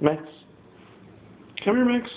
Max. Come here, Max.